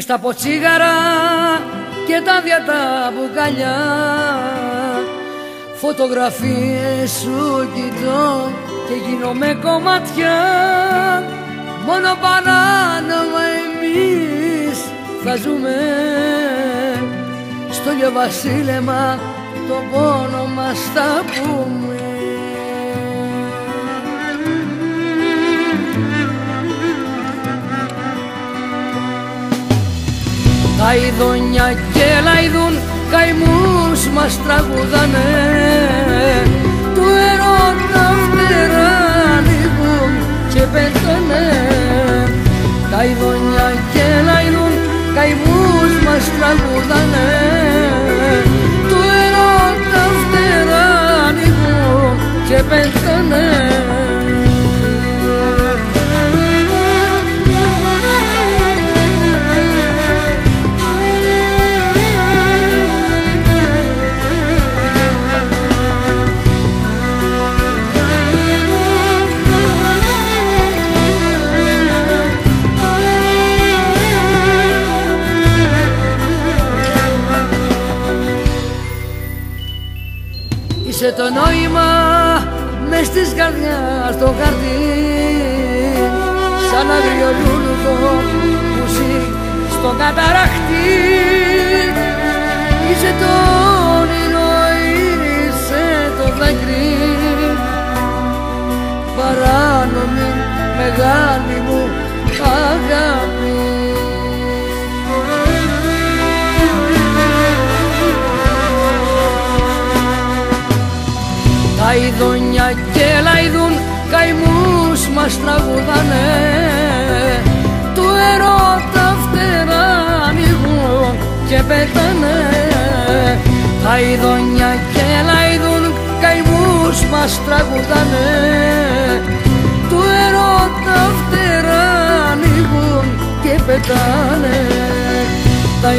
στα ποτσίγαρα και τα διατά μπουκαλιά Φωτογραφίες σου κοιτώ και γίνομαι κομματιά Μόνο παράνομα εμείς θα ζούμε. Στο λιοβασίλεμα το πόνο μας θα πούμε Τα ειδονιά και λαϊδούν καημούς μας τραγουδάνε. Του ερώτα φτερά ανοίγουν και πετάνε τα ειδονιά και λαϊδούν καημούς μας τραγουδάνε Είσαι το νόημα μες της καρδιάς το χαρτί. Σαν αγριολούλουδο που ζει στο καταραχτή Τα ειδονιά και λαϊδούν καημούς μας τραγουδάνε. Του ερώτα φτερά ανοίγουν και πετάνε. Τα ειδονιά και λαϊδούν καημούς μας τραγουδάνε. Του ερώτα φτερά ανοίγουν και πετάνε. Τα